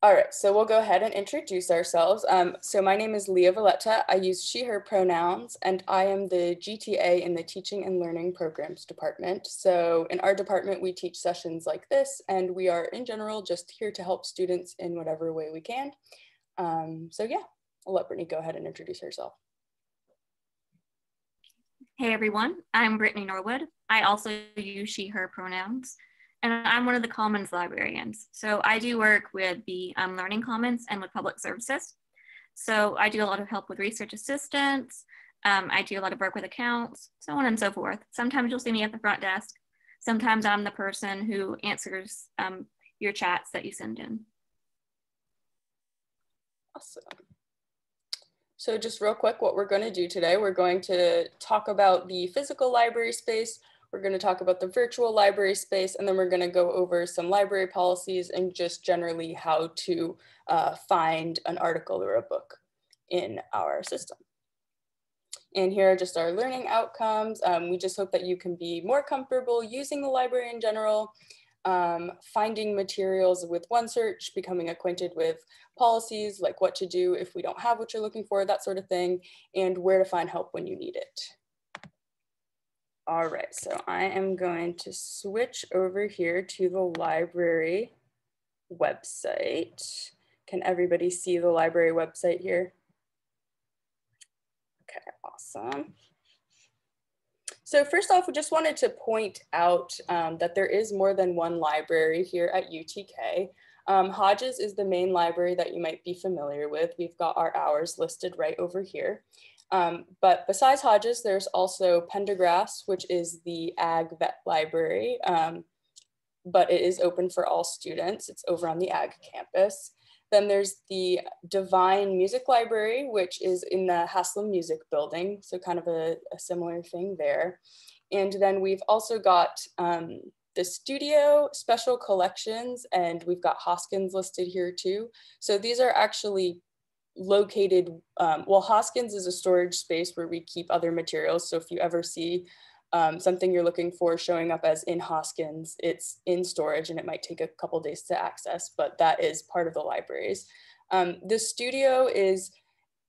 All right, so we'll go ahead and introduce ourselves. Um, so my name is Leah Valletta. I use she, her pronouns, and I am the GTA in the Teaching and Learning Programs Department. So in our department, we teach sessions like this, and we are in general just here to help students in whatever way we can. Um, so yeah, I'll let Brittany go ahead and introduce herself. Hey everyone, I'm Brittany Norwood. I also use she, her pronouns and I'm one of the Commons librarians. So I do work with the um, Learning Commons and with public services. So I do a lot of help with research assistants. Um, I do a lot of work with accounts, so on and so forth. Sometimes you'll see me at the front desk. Sometimes I'm the person who answers um, your chats that you send in. Awesome. So just real quick, what we're going to do today, we're going to talk about the physical library space, we're going to talk about the virtual library space, and then we're going to go over some library policies and just generally how to uh, find an article or a book in our system. And here are just our learning outcomes. Um, we just hope that you can be more comfortable using the library in general, um, finding materials with one search, becoming acquainted with policies, like what to do if we don't have what you're looking for, that sort of thing, and where to find help when you need it. All right, so I am going to switch over here to the library website. Can everybody see the library website here? Okay, awesome. So first off, we just wanted to point out um, that there is more than one library here at UTK. Um, Hodges is the main library that you might be familiar with. We've got our hours listed right over here. Um, but besides Hodges, there's also Pendergrass, which is the ag vet library, um, but it is open for all students. It's over on the ag campus. Then there's the DeVine Music Library, which is in the Haslam Music Building, so kind of a, a similar thing there. And then we've also got um, the studio special collections, and we've got Hoskins listed here too. So these are actually located, um, well, Hoskins is a storage space where we keep other materials. So if you ever see um, something you're looking for showing up as in Hoskins, it's in storage and it might take a couple days to access, but that is part of the libraries. Um, the studio is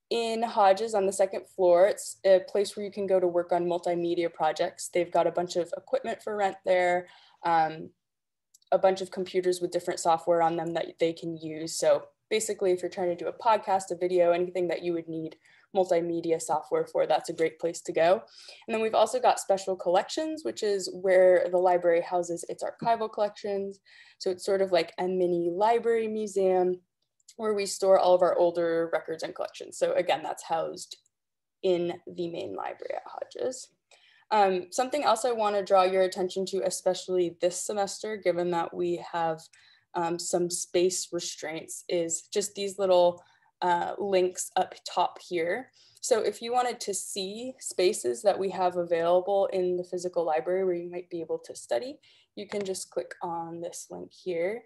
in Hodges on the second floor. It's a place where you can go to work on multimedia projects. They've got a bunch of equipment for rent there, um, a bunch of computers with different software on them that they can use. So basically if you're trying to do a podcast, a video, anything that you would need multimedia software for, that's a great place to go. And then we've also got special collections, which is where the library houses its archival collections. So it's sort of like a mini library museum where we store all of our older records and collections. So again, that's housed in the main library at Hodges. Um, something else I want to draw your attention to, especially this semester, given that we have um, some space restraints is just these little uh, links up top here. So if you wanted to see spaces that we have available in the physical library where you might be able to study, you can just click on this link here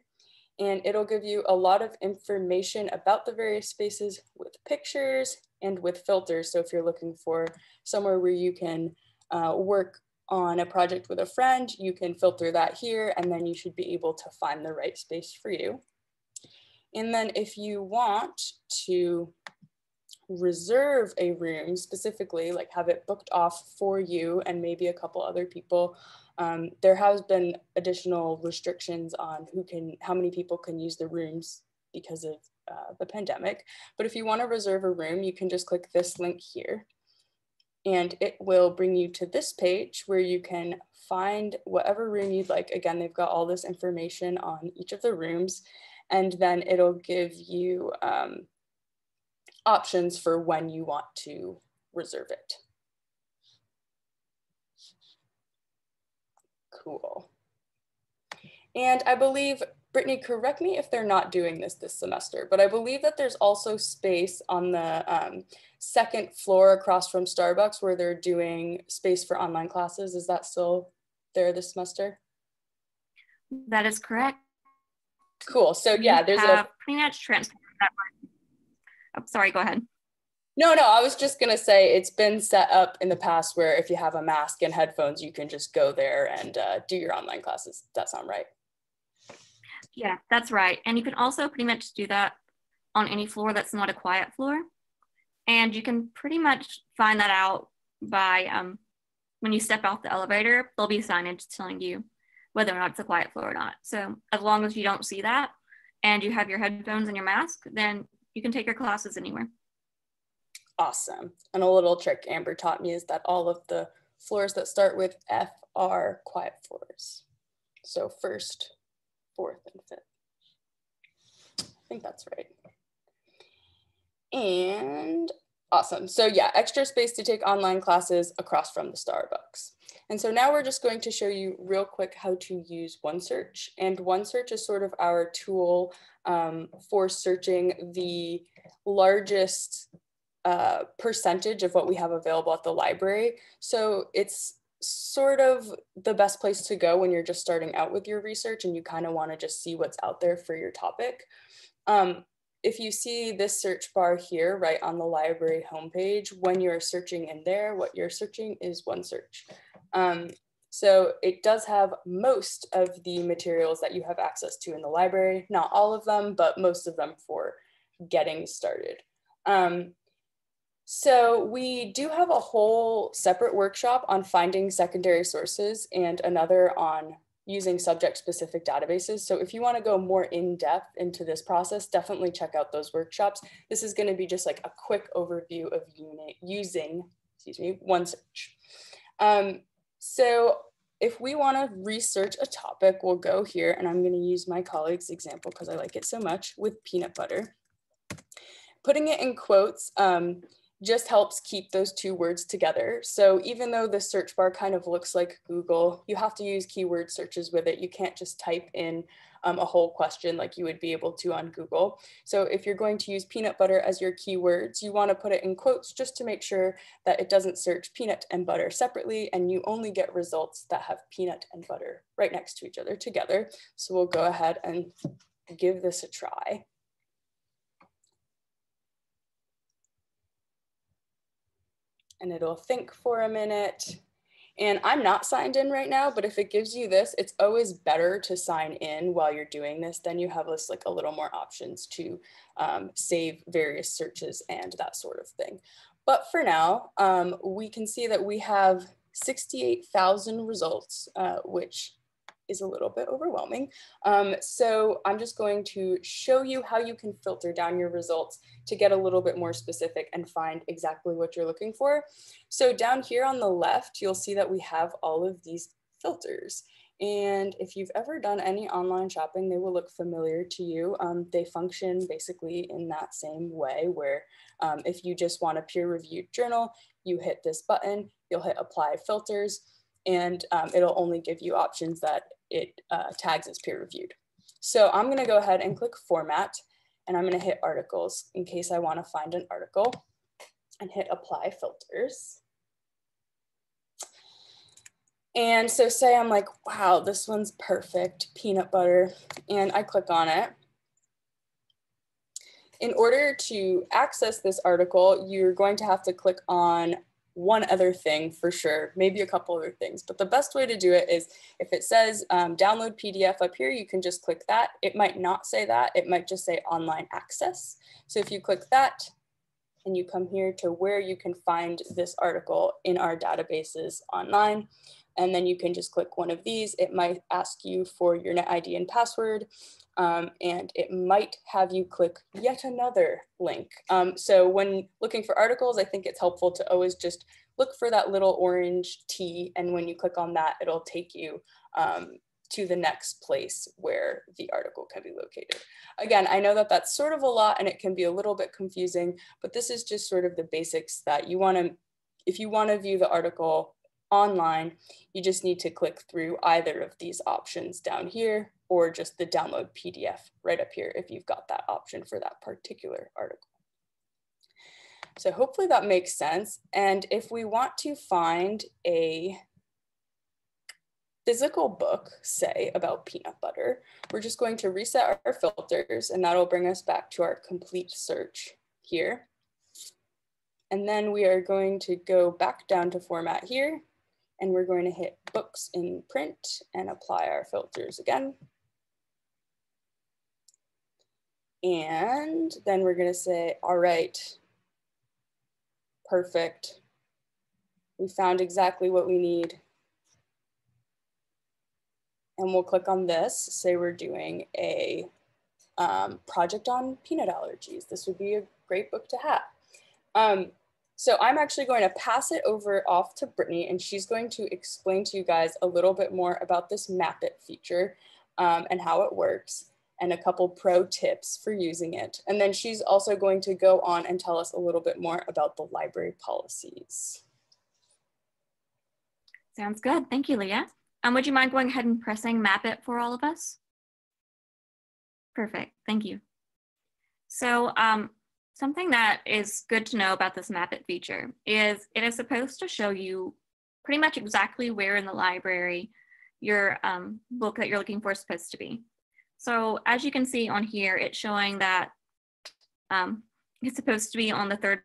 and it'll give you a lot of information about the various spaces with pictures and with filters. So if you're looking for somewhere where you can uh, work on a project with a friend, you can filter that here and then you should be able to find the right space for you. And then if you want to reserve a room specifically, like have it booked off for you and maybe a couple other people, um, there has been additional restrictions on who can, how many people can use the rooms because of uh, the pandemic. But if you want to reserve a room, you can just click this link here and it will bring you to this page where you can find whatever room you'd like. Again, they've got all this information on each of the rooms, and then it'll give you um, options for when you want to reserve it. Cool. And I believe Brittany, correct me if they're not doing this this semester, but I believe that there's also space on the um, second floor across from Starbucks where they're doing space for online classes. Is that still there this semester? That is correct. Cool. So yeah, there's a pretty much transparent. Oh, sorry, go ahead. No, no, I was just gonna say it's been set up in the past where if you have a mask and headphones, you can just go there and uh, do your online classes. Does that sound right? Yeah, that's right. And you can also pretty much do that on any floor that's not a quiet floor. And you can pretty much find that out by um, when you step out the elevator, there'll be signage telling you whether or not it's a quiet floor or not. So as long as you don't see that and you have your headphones and your mask, then you can take your classes anywhere. Awesome. And a little trick Amber taught me is that all of the floors that start with F are quiet floors. So first, fourth, and fifth. I think that's right. And awesome. So yeah, extra space to take online classes across from the Starbucks. And so now we're just going to show you real quick how to use OneSearch. And OneSearch is sort of our tool um, for searching the largest uh, percentage of what we have available at the library. So it's sort of the best place to go when you're just starting out with your research and you kind of want to just see what's out there for your topic. Um, if you see this search bar here, right on the library homepage, when you're searching in there, what you're searching is OneSearch. Um, so it does have most of the materials that you have access to in the library, not all of them, but most of them for getting started. Um, so we do have a whole separate workshop on finding secondary sources and another on using subject specific databases. So if you wanna go more in depth into this process, definitely check out those workshops. This is gonna be just like a quick overview of unit, using, excuse me, OneSearch. Um, so if we wanna research a topic, we'll go here and I'm gonna use my colleague's example because I like it so much with peanut butter. Putting it in quotes, um, just helps keep those two words together. So even though the search bar kind of looks like Google, you have to use keyword searches with it. You can't just type in um, a whole question like you would be able to on Google. So if you're going to use peanut butter as your keywords, you want to put it in quotes just to make sure that it doesn't search peanut and butter separately and you only get results that have peanut and butter right next to each other together. So we'll go ahead and give this a try. And it'll think for a minute. And I'm not signed in right now, but if it gives you this, it's always better to sign in while you're doing this. Then you have this like a little more options to um, save various searches and that sort of thing. But for now, um, we can see that we have 68,000 results, uh, which is a little bit overwhelming. Um, so I'm just going to show you how you can filter down your results to get a little bit more specific and find exactly what you're looking for. So down here on the left, you'll see that we have all of these filters. And if you've ever done any online shopping, they will look familiar to you. Um, they function basically in that same way where um, if you just want a peer reviewed journal, you hit this button, you'll hit apply filters, and um, it'll only give you options that it uh, tags as peer reviewed. So I'm gonna go ahead and click format and I'm gonna hit articles in case I wanna find an article and hit apply filters. And so say I'm like, wow, this one's perfect, peanut butter, and I click on it. In order to access this article, you're going to have to click on one other thing for sure, maybe a couple other things. But the best way to do it is if it says um, download PDF up here, you can just click that. It might not say that, it might just say online access. So if you click that and you come here to where you can find this article in our databases online, and then you can just click one of these. It might ask you for your net ID and password, um, and it might have you click yet another link. Um, so when looking for articles, I think it's helpful to always just look for that little orange T, and when you click on that, it'll take you um, to the next place where the article can be located. Again, I know that that's sort of a lot and it can be a little bit confusing, but this is just sort of the basics that you wanna, if you wanna view the article online, you just need to click through either of these options down here or just the download PDF right up here if you've got that option for that particular article. So hopefully that makes sense. And if we want to find a physical book, say about peanut butter, we're just going to reset our filters and that'll bring us back to our complete search here. And then we are going to go back down to format here and we're going to hit books in print and apply our filters again. And then we're gonna say, all right, perfect. We found exactly what we need. And we'll click on this, say we're doing a um, project on peanut allergies. This would be a great book to have. Um, so I'm actually going to pass it over off to Brittany and she's going to explain to you guys a little bit more about this Map It feature um, and how it works and a couple pro tips for using it. And then she's also going to go on and tell us a little bit more about the library policies. Sounds good. Thank you, Leah. Um, would you mind going ahead and pressing Map It for all of us? Perfect. Thank you. So um, something that is good to know about this Map It feature is it is supposed to show you pretty much exactly where in the library your um, book that you're looking for is supposed to be. So as you can see on here, it's showing that um, it's supposed to be on the third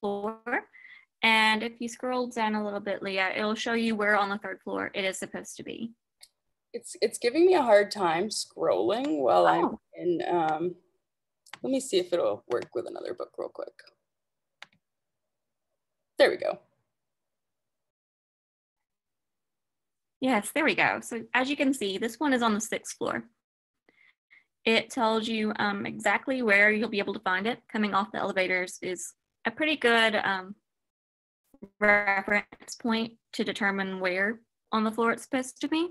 floor. And if you scroll down a little bit, Leah, it'll show you where on the third floor it is supposed to be. It's, it's giving me a hard time scrolling while oh. I'm in, um, let me see if it'll work with another book real quick. There we go. Yes, there we go. So as you can see, this one is on the sixth floor. It tells you um, exactly where you'll be able to find it. Coming off the elevators is a pretty good um, reference point to determine where on the floor it's supposed to be.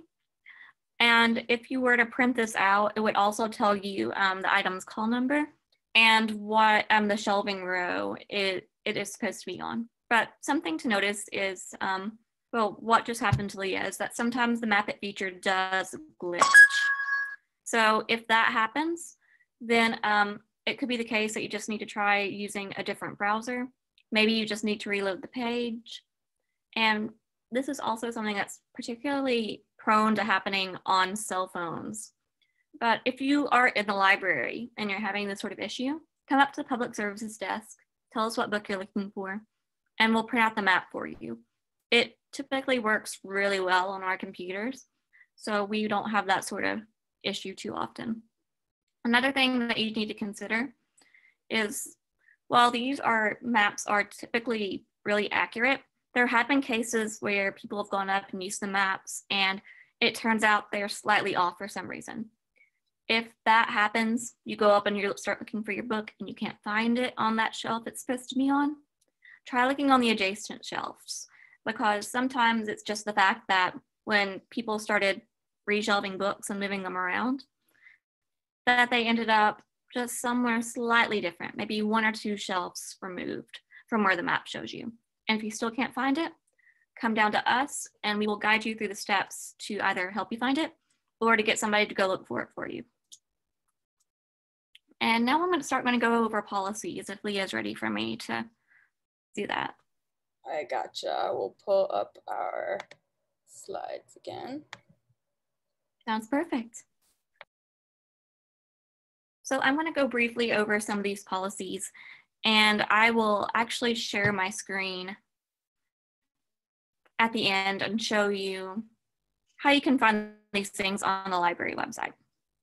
And if you were to print this out, it would also tell you um, the item's call number and what um, the shelving row it, it is supposed to be on. But something to notice is, um, well, what just happened to Leah is that sometimes the Map It feature does glitch. So if that happens, then um, it could be the case that you just need to try using a different browser. Maybe you just need to reload the page. And this is also something that's particularly prone to happening on cell phones. But if you are in the library and you're having this sort of issue, come up to the public services desk, tell us what book you're looking for, and we'll print out the map for you. It typically works really well on our computers, so we don't have that sort of issue too often. Another thing that you need to consider is while these are maps are typically really accurate, there have been cases where people have gone up and used the maps and it turns out they're slightly off for some reason. If that happens, you go up and you start looking for your book and you can't find it on that shelf it's supposed to be on, try looking on the adjacent shelves because sometimes it's just the fact that when people started reshelving books and moving them around, that they ended up just somewhere slightly different, maybe one or two shelves removed from where the map shows you. And if you still can't find it, come down to us and we will guide you through the steps to either help you find it or to get somebody to go look for it for you. And now I'm going to start going to go over policies if Leah is ready for me to do that. I gotcha. We'll pull up our slides again. Sounds perfect. So I'm going to go briefly over some of these policies and I will actually share my screen at the end and show you how you can find these things on the library website.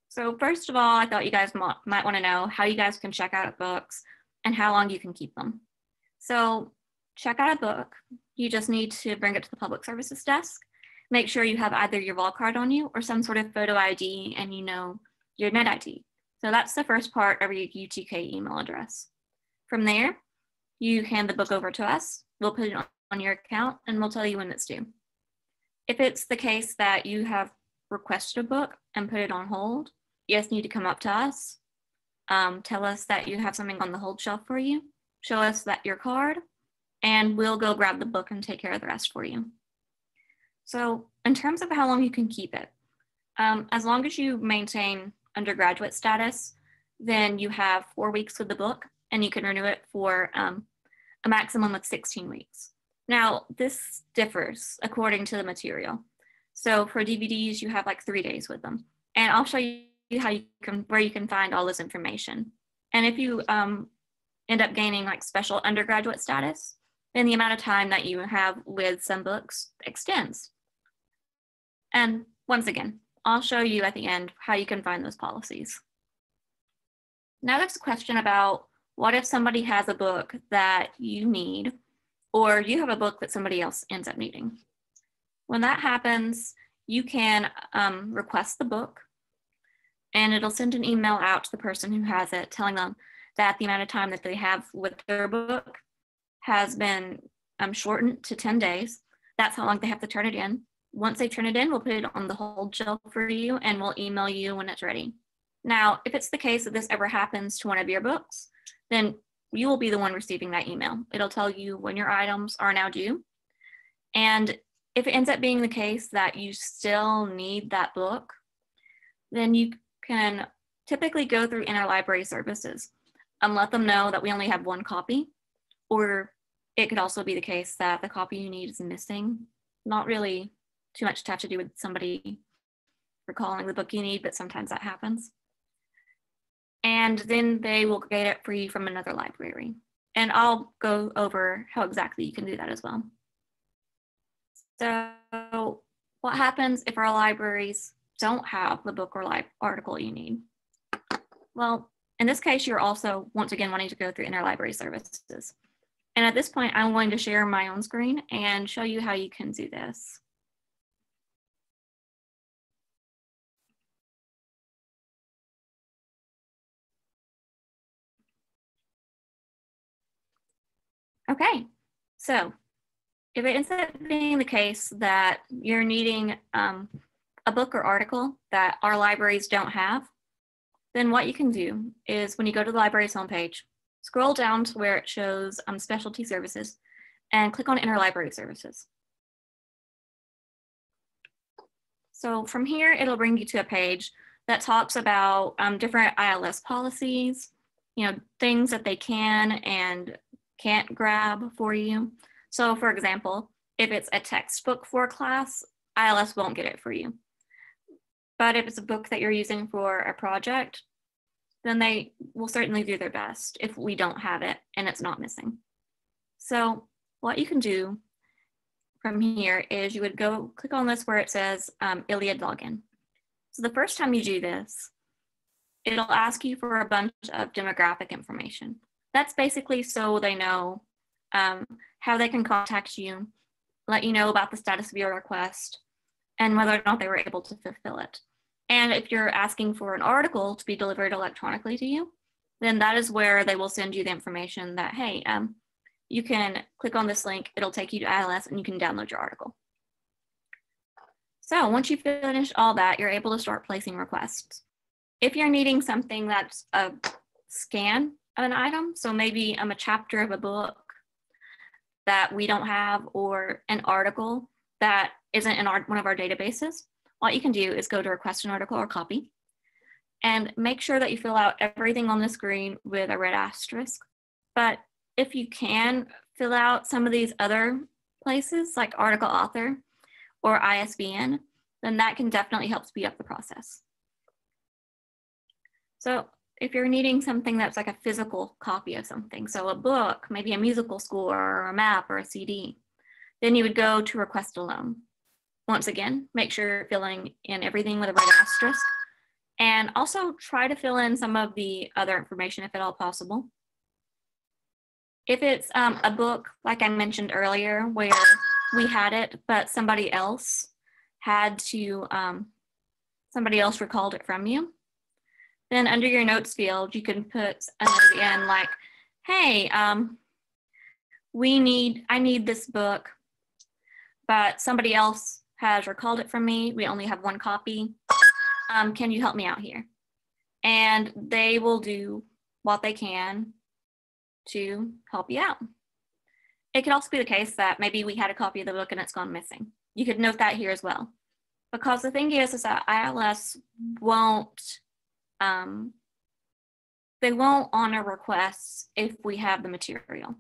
So first of all, I thought you guys might want to know how you guys can check out books and how long you can keep them. So check out a book. You just need to bring it to the public services desk. Make sure you have either your VolCard on you or some sort of photo ID and you know your net ID. So that's the first part of your UTK email address. From there, you hand the book over to us. We'll put it on your account and we'll tell you when it's due. If it's the case that you have requested a book and put it on hold, you just need to come up to us, um, tell us that you have something on the hold shelf for you, show us that your card, and we'll go grab the book and take care of the rest for you. So in terms of how long you can keep it, um, as long as you maintain undergraduate status, then you have four weeks with the book and you can renew it for um, a maximum of 16 weeks. Now, this differs according to the material. So for DVDs, you have like three days with them. And I'll show you how you can, where you can find all this information. And if you um, end up gaining like special undergraduate status, then the amount of time that you have with some books extends. And once again, I'll show you at the end how you can find those policies. Now there's a question about what if somebody has a book that you need, or you have a book that somebody else ends up needing. When that happens, you can um, request the book and it'll send an email out to the person who has it telling them that the amount of time that they have with their book has been um, shortened to 10 days. That's how long they have to turn it in. Once they turn it in, we'll put it on the hold shelf for you and we'll email you when it's ready. Now, if it's the case that this ever happens to one of your books, then you will be the one receiving that email. It'll tell you when your items are now due. And if it ends up being the case that you still need that book, then you can typically go through interlibrary services and let them know that we only have one copy. Or it could also be the case that the copy you need is missing. Not really too much to have to do with somebody recalling the book you need, but sometimes that happens. And then they will get it for you from another library. And I'll go over how exactly you can do that as well. So what happens if our libraries don't have the book or article you need? Well, in this case, you're also, once again, wanting to go through interlibrary services. And at this point, I'm going to share my own screen and show you how you can do this. Okay, so if it ends up being the case that you're needing um, a book or article that our libraries don't have, then what you can do is when you go to the library's homepage, scroll down to where it shows um, specialty services and click on interlibrary services. So from here, it'll bring you to a page that talks about um, different ILS policies, you know, things that they can and can't grab for you. So for example, if it's a textbook for a class, ILS won't get it for you. But if it's a book that you're using for a project, then they will certainly do their best if we don't have it and it's not missing. So what you can do from here is you would go click on this where it says um, ILLiad login. So the first time you do this, it'll ask you for a bunch of demographic information. That's basically so they know um, how they can contact you, let you know about the status of your request, and whether or not they were able to fulfill it. And if you're asking for an article to be delivered electronically to you, then that is where they will send you the information that, hey, um, you can click on this link, it'll take you to ILS and you can download your article. So once you finish all that, you're able to start placing requests. If you're needing something that's a scan an item, so maybe I'm a chapter of a book that we don't have or an article that isn't in our, one of our databases, what you can do is go to request an article or copy and make sure that you fill out everything on the screen with a red asterisk. But if you can fill out some of these other places like article author or ISBN, then that can definitely help speed up the process. So if you're needing something that's like a physical copy of something, so a book, maybe a musical score or a map or a CD, then you would go to request a loan. Once again, make sure you're filling in everything with a red asterisk and also try to fill in some of the other information if at all possible. If it's um, a book, like I mentioned earlier, where we had it, but somebody else had to, um, somebody else recalled it from you, then under your notes field, you can put in like, hey, um, we need, I need this book, but somebody else has recalled it from me. We only have one copy. Um, can you help me out here? And they will do what they can to help you out. It could also be the case that maybe we had a copy of the book and it's gone missing. You could note that here as well. Because the thing is, is that ILS won't, um, they won't honor requests if we have the material.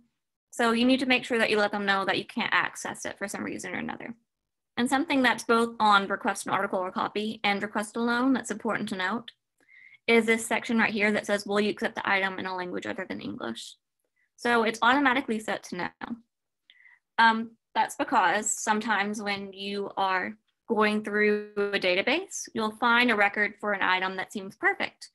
So you need to make sure that you let them know that you can't access it for some reason or another. And something that's both on request an article or copy and request alone that's important to note is this section right here that says, will you accept the item in a language other than English? So it's automatically set to no. Um, that's because sometimes when you are going through a database, you'll find a record for an item that seems perfect.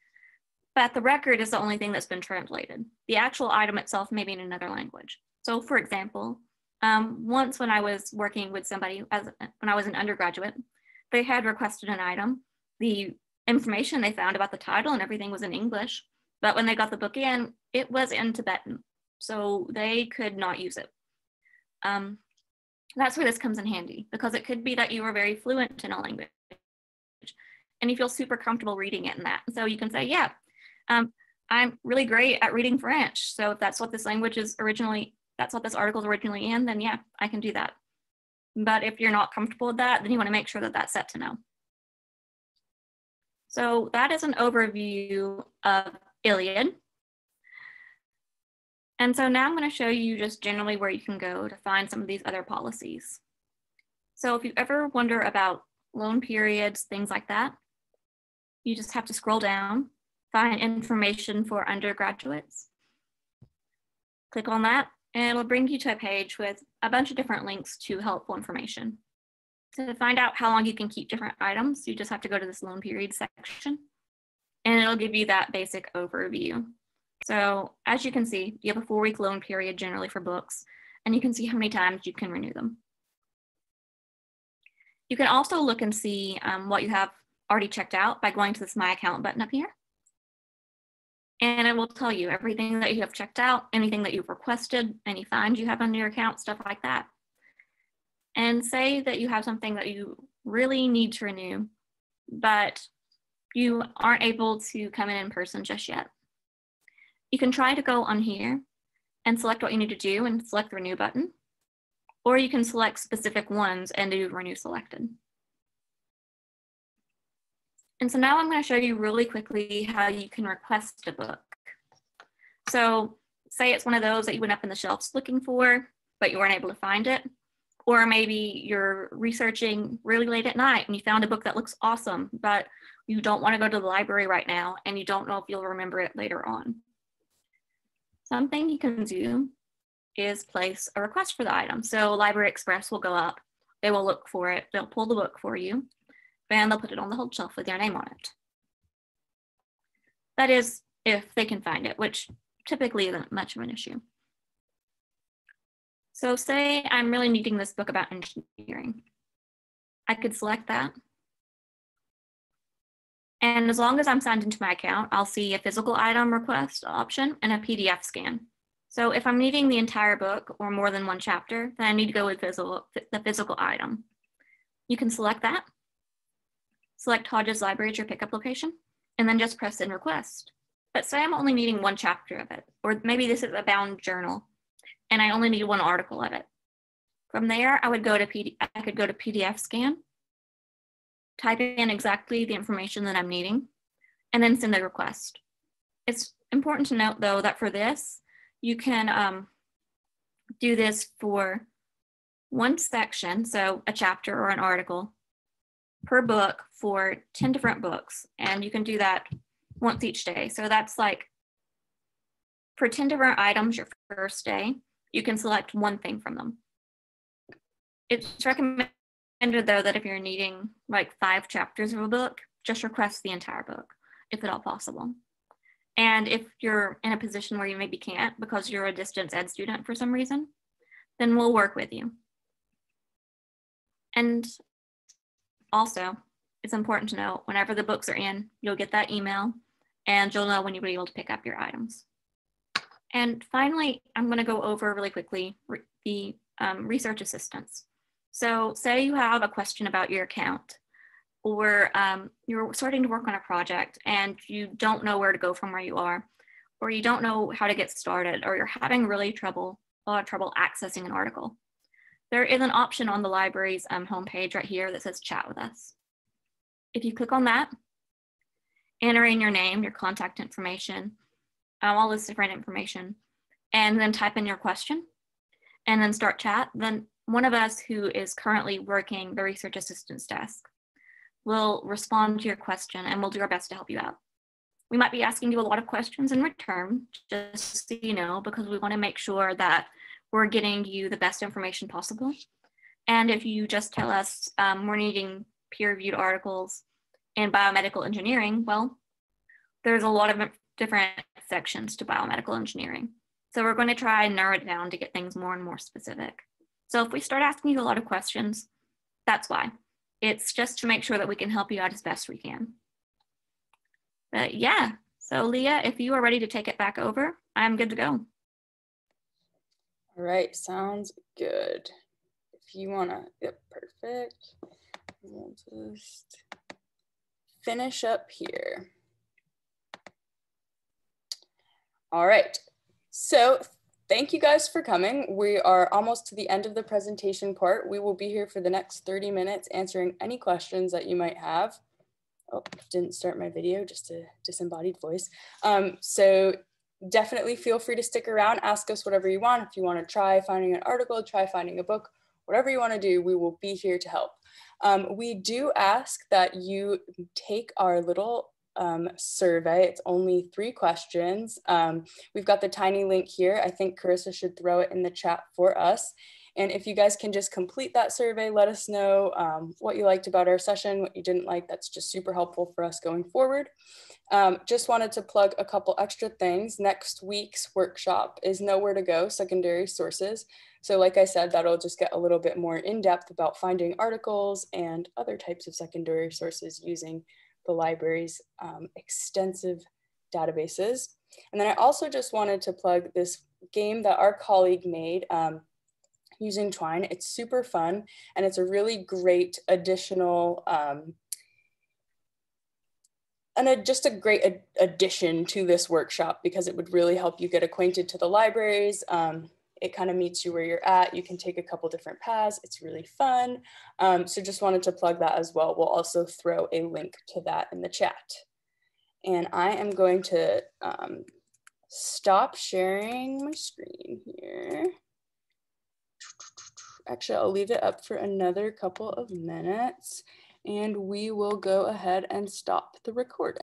but the record is the only thing that's been translated. The actual item itself may be in another language. So for example, um, once when I was working with somebody as when I was an undergraduate, they had requested an item. The information they found about the title and everything was in English, but when they got the book in, it was in Tibetan, so they could not use it. Um, that's where this comes in handy because it could be that you are very fluent in a language and you feel super comfortable reading it in that. So you can say, yeah, um, I'm really great at reading French. So if that's what this language is originally, that's what this article is originally in, then yeah, I can do that. But if you're not comfortable with that, then you want to make sure that that's set to no. So that is an overview of ILLiad. And so now I'm going to show you just generally where you can go to find some of these other policies. So if you ever wonder about loan periods, things like that, you just have to scroll down, find information for undergraduates. Click on that, and it'll bring you to a page with a bunch of different links to helpful information. To find out how long you can keep different items, you just have to go to this loan period section, and it'll give you that basic overview. So as you can see, you have a four week loan period generally for books, and you can see how many times you can renew them. You can also look and see um, what you have already checked out by going to this My Account button up here. And it will tell you everything that you have checked out, anything that you've requested, any fines you have on your account, stuff like that. And say that you have something that you really need to renew, but you aren't able to come in in person just yet. You can try to go on here and select what you need to do and select the renew button, or you can select specific ones and do renew selected. And so now I'm going to show you really quickly how you can request a book. So say it's one of those that you went up in the shelves looking for, but you weren't able to find it. Or maybe you're researching really late at night and you found a book that looks awesome, but you don't want to go to the library right now and you don't know if you'll remember it later on. Something you can do is place a request for the item. So Library Express will go up, they will look for it, they'll pull the book for you, and they'll put it on the hold shelf with your name on it. That is, if they can find it, which typically isn't much of an issue. So say I'm really needing this book about engineering. I could select that and as long as I'm signed into my account, I'll see a physical item request option and a PDF scan. So if I'm needing the entire book or more than one chapter, then I need to go with physical, the physical item. You can select that, select Hodges Library as your pickup location, and then just press send request. But say I'm only needing one chapter of it, or maybe this is a bound journal, and I only need one article of it. From there, I would go to PD, I could go to PDF scan, type in exactly the information that I'm needing, and then send a request. It's important to note though that for this, you can um, do this for one section, so a chapter or an article per book for 10 different books. And you can do that once each day. So that's like for 10 different items your first day, you can select one thing from them. It's recommended recommended though that if you're needing like five chapters of a book, just request the entire book, if at all possible. And if you're in a position where you maybe can't because you're a distance ed student for some reason, then we'll work with you. And also, it's important to know whenever the books are in, you'll get that email and you'll know when you'll be able to pick up your items. And finally, I'm going to go over really quickly the um, research assistance. So say you have a question about your account or um, you're starting to work on a project and you don't know where to go from where you are, or you don't know how to get started, or you're having really trouble, a lot of trouble accessing an article. There is an option on the library's um, homepage right here that says chat with us. If you click on that, enter in your name, your contact information, um, all this different information, and then type in your question and then start chat, then one of us who is currently working the research assistance desk will respond to your question and we'll do our best to help you out. We might be asking you a lot of questions in return, just so you know, because we want to make sure that we're getting you the best information possible. And if you just tell us um, we're needing peer reviewed articles in biomedical engineering, well, there's a lot of different sections to biomedical engineering. So we're going to try and narrow it down to get things more and more specific. So if we start asking you a lot of questions, that's why. It's just to make sure that we can help you out as best we can. But yeah, so Leah, if you are ready to take it back over, I'm good to go. All right, sounds good. If you wanna, yep, perfect. We'll just finish up here. All right, so thank you guys for coming. We are almost to the end of the presentation part. We will be here for the next 30 minutes answering any questions that you might have. Oh, didn't start my video, just a disembodied voice. Um, so definitely feel free to stick around, ask us whatever you want. If you wanna try finding an article, try finding a book, whatever you wanna do, we will be here to help. Um, we do ask that you take our little um, survey. It's only three questions. Um, we've got the tiny link here. I think Carissa should throw it in the chat for us. And if you guys can just complete that survey, let us know um, what you liked about our session, what you didn't like. That's just super helpful for us going forward. Um, just wanted to plug a couple extra things. Next week's workshop is Nowhere to Go, Secondary Sources. So like I said, that'll just get a little bit more in depth about finding articles and other types of secondary sources using the library's um, extensive databases. And then I also just wanted to plug this game that our colleague made um, using Twine. It's super fun and it's a really great additional um, and a, just a great ad addition to this workshop because it would really help you get acquainted to the libraries. Um, it kind of meets you where you're at. You can take a couple different paths. It's really fun. Um, so just wanted to plug that as well. We'll also throw a link to that in the chat. And I am going to um, stop sharing my screen here. Actually, I'll leave it up for another couple of minutes and we will go ahead and stop the recording.